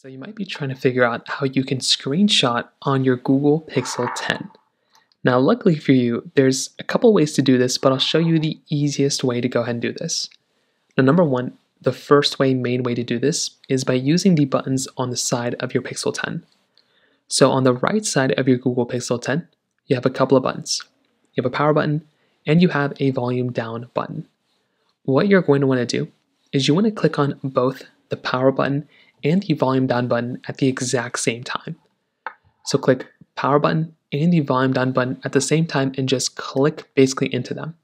So you might be trying to figure out how you can screenshot on your Google Pixel 10. Now luckily for you, there's a couple ways to do this, but I'll show you the easiest way to go ahead and do this. Now number one, the first way, main way to do this is by using the buttons on the side of your Pixel 10. So on the right side of your Google Pixel 10, you have a couple of buttons. You have a power button and you have a volume down button. What you're going to want to do is you want to click on both the power button and the volume down button at the exact same time. So click power button and the volume down button at the same time and just click basically into them.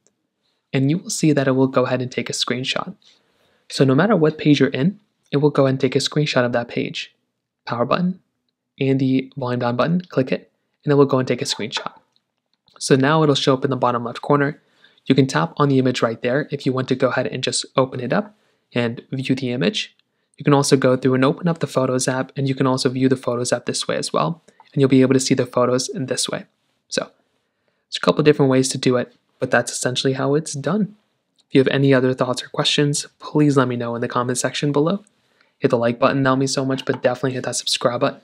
And you will see that it will go ahead and take a screenshot. So no matter what page you're in, it will go ahead and take a screenshot of that page. Power button and the volume down button, click it, and it will go and take a screenshot. So now it'll show up in the bottom left corner. You can tap on the image right there if you want to go ahead and just open it up and view the image. You can also go through and open up the Photos app, and you can also view the Photos app this way as well. And you'll be able to see the photos in this way. So, there's a couple different ways to do it, but that's essentially how it's done. If you have any other thoughts or questions, please let me know in the comment section below. Hit the like button, that will mean so much, but definitely hit that subscribe button.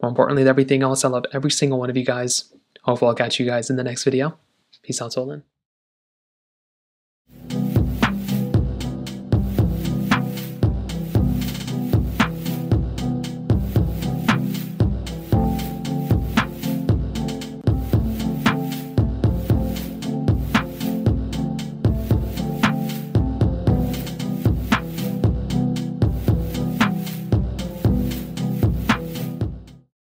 More importantly than everything else, I love every single one of you guys. Hopefully I'll catch you guys in the next video. Peace out, Solon.